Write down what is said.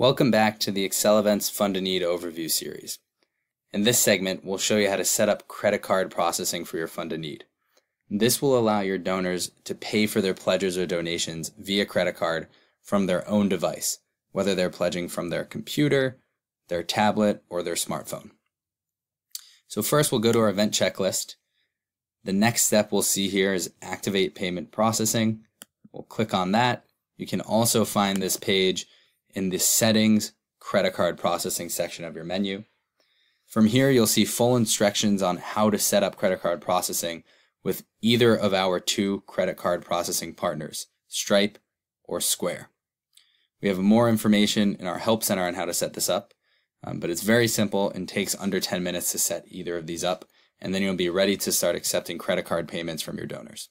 Welcome back to the Accelevents Fund a Need overview series. In this segment, we'll show you how to set up credit card processing for your Fund a Need. This will allow your donors to pay for their pledges or donations via credit card from their own device, whether they're pledging from their computer, their tablet, or their smartphone. So first we'll go to our event checklist. The next step we'll see here is Activate Payment Processing. We'll click on that. You can also find this page in the Settings Credit Card Processing section of your menu. From here, you'll see full instructions on how to set up credit card processing with either of our two credit card processing partners, Stripe or Square. We have more information in our Help Center on how to set this up, um, but it's very simple and takes under 10 minutes to set either of these up, and then you'll be ready to start accepting credit card payments from your donors.